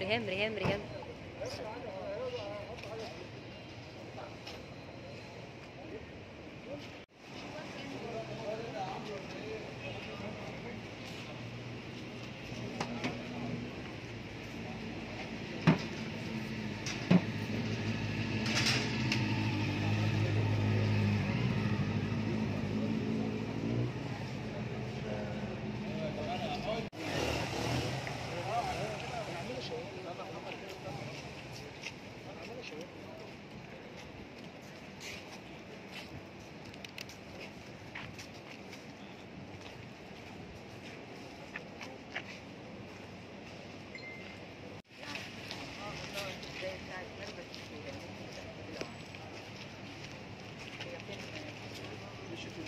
Rehem, rehem, rehem.